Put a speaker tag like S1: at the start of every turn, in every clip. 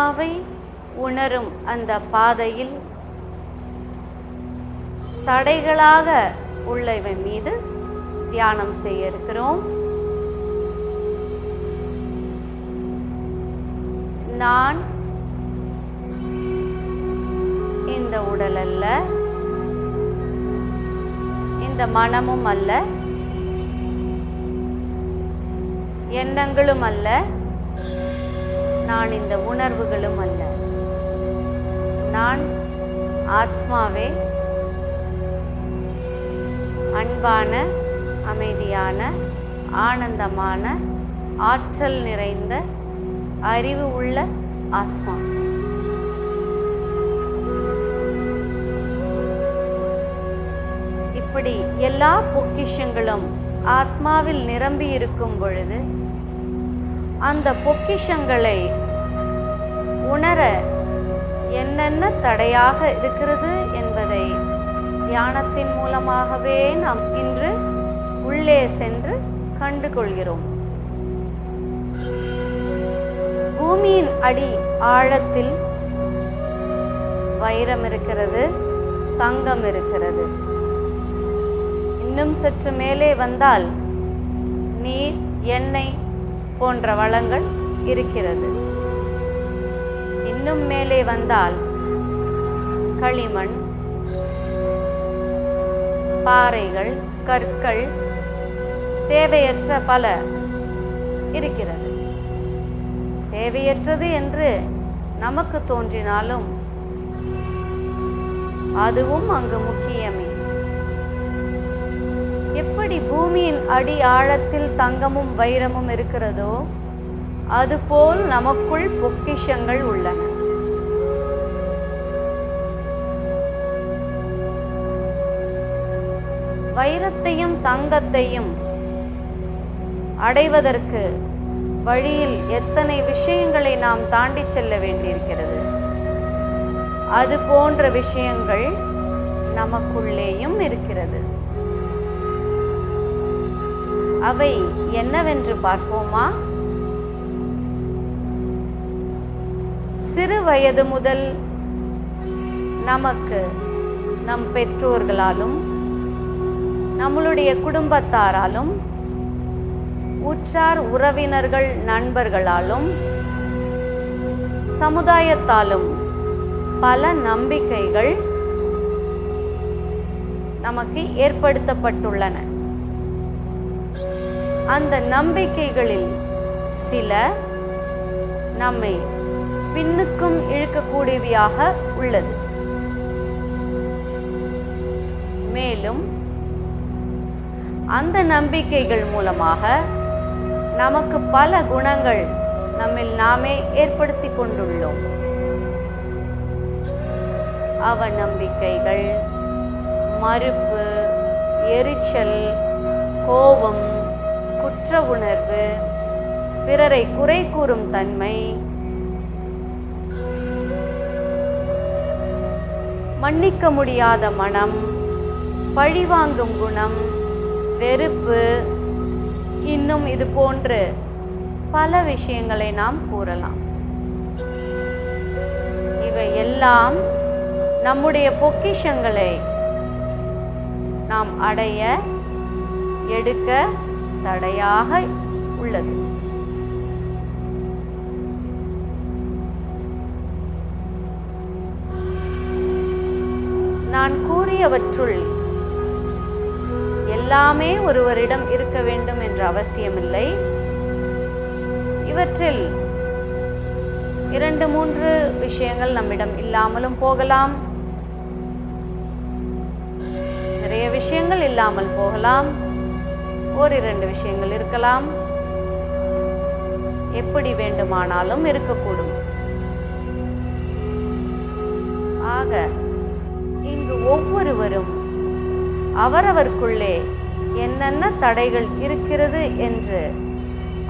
S1: ஆத்மாவை உணரும் அந்த பாதையில் தடைகளாக உள்ளவை மீது தியானம் செய்ய இருக்கிறோம். நான் இந்த உடல் அல்ல இந்த மனமும் அல்ல எண்ணங்களும் அல்ல நான் இந்த உணர்வுகளும் அல்ல. நான் ஆத்மாவே அன்பான அமைதியான ஆனந்தமான ஆற்றல் நிறைந்த அறிவு உள்ள ஆத்மா. இப்படி எல்லா பொக்கிஷங்களும் ஆத்மாவில் நிரம்பி இருக்கும் பொழுது அந்த பொக்கிஷங்களை உணர என்னென்ன தடையாக இருக்கிறது என்பதை தியானத்தின் மூலமாகவே நாம் இன்று உள்ளே சென்று கண்டு கொள்கிறோம் பூமியின் அடி ஆழத்தில் வைரம் இருக்கிறது தங்கம் இருக்கிறது. இன்னும் சற்று மேலே வந்தால் நீர் எண்ணெய் போன்ற வளங்கள் இருக்கிறது. இன்னும் மேலே வந்தால் களிமண் பாறைகள் கற்கள் தேவையற்ற பல இருக்கிறது. தேவையற்றது என்று நமக்கு தோன்றினாலும் அதுவும் அங்கு முக்கியமே. எப்படி பூமியின் அடி ஆழத்தில் தங்கமும் வைரமும் இருக்கிறதோ அதுபோல் நமக்குள் பொக்கிஷங்கள் உள்ளன. வைரத்தையும் தங்கத்தையும் அடைவதற்கு வழியில் எத்தனை விஷயங்களை நாம் தாண்டி செல்ல வேண்டியிருக்கிறது? அது போன்ற விஷயங்கள் நமக்குள்ளேயும் இருக்கிறது. அவை என்னவென்று பார்ப்போமா? சிறு வயது முதல் நமக்கு நம் பெற்றோர்களாலும் நம்மளுடைய குடும்பத்தாராலும் உற்றார் உறவினர்கள் நண்பர்களாலும் சமுதாயத்தாலும் பல நம்பிக்கைகள் நமக்கு ஏற்படுத்தப்பட்டுள்ளன. அந்த நம்பிக்கைகளில் சில நம்மை பின்னுக்கும் இழுக்கக்கூடியவையாக உள்ளது. மேலும் அந்த நம்பிக்கைகள் மூலமாக நமக்கு பல குணங்கள் நம்மில் நாமே ஏற்படுத்தி கொண்டுள்ளோம். அவநம்பிக்கைகள் மறுப்பு எரிச்சல் கோபம் குற்ற உணர்வு பிறரை குறை கூறும் தன்மை. மன்னிக்க முடியாத மனம் பழிவாங்கும் குணம் வெறுப்பு. இன்னும் இது போன்று பல விஷயங்களை நாம் கூறலாம். இவை எல்லாம் நம்முடைய பொக்கிஷங்களை நாம் அடைய எடுக்க தடையாக உள்ளது. நான் கூறியவற்றுள் எல்லாமே ஒருவரிடம் இருக்க வேண்டும் என்ற அவசியமில்லை. இவற்றில் இரண்டு மூன்று விஷயங்கள் நம்மிடம் இல்லாமலும் போகலாம். நிறைய விஷயங்கள் இல்லாமல் போகலாம். ஓரிரண்டு விஷயங்கள் இருக்கலாம். எப்படி வேண்டுமானாலும் இருக்கக்கூடும். ஆக இங்கு ஒவ்வொருவரும் அவரவர்க்குள்ளே என்னென்ன தடைகள் இருக்கிறது என்று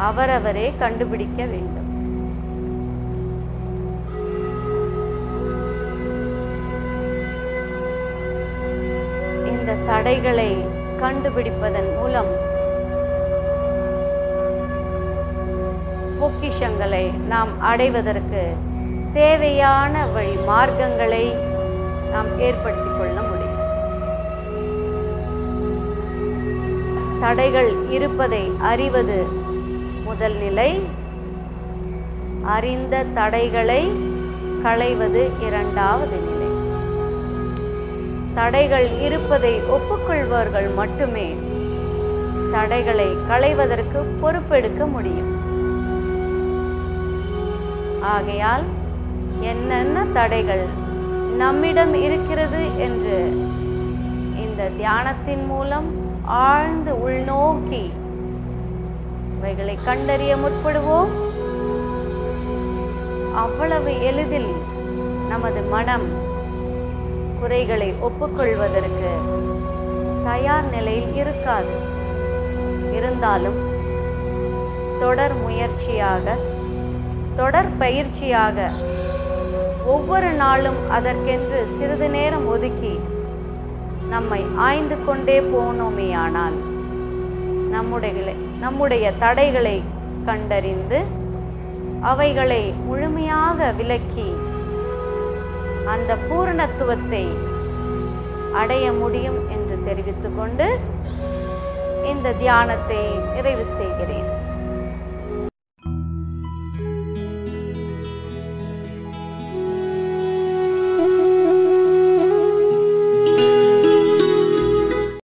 S1: அவரவரே கண்டுபிடிக்க வேண்டும். இந்த தடைகளை கண்டுபிடிப்பதன் மூலம் பொக்கிஷங்களை நாம் அடைவதற்கு தேவையான வழி மார்க்கங்களை நாம் ஏற்படுத்திக் கொள்ள முடியும். தடைகள் இருப்பதை அறிவது முதல் நிலை. அறிந்த தடைகளை களைவது இரண்டாவது நிலை. தடைகள் இருப்பதை ஒப்புக்கொள்பவர்கள் மட்டுமே தடைகளை களைவதற்கு பொறுப்பெடுக்க முடியும். ஆகையால் என்னென்ன தடைகள் நம்மிடம் இருக்கிறது என்று இந்த தியானத்தின் மூலம் ஆழ்ந்து உள்நோக்கி இவைகளை கண்டறிய முற்படுவோம். அவ்வளவு எளிதில் நமது மனம் குறைகளை ஒப்புக்கொள்வதற்கு தயார் நிலையில் இருக்காது. இருந்தாலும் தொடர் முயற்சியாக தொடர் பயிற்சியாக ஒவ்வொரு நாளும் அதற்கென்று சிறிது நேரம் ஒதுக்கி நம்மை ஆய்ந்து கொண்டே போனோமேயானால் நம்முடைய நம்முடைய தடைகளை கண்டறிந்து அவைகளை முழுமையாக விலக்கி அந்த பூரணத்துவத்தை அடைய முடியும் என்று தெரிவித்துக்கொண்டு இந்த தியானத்தை நிறைவு செய்கிறேன்.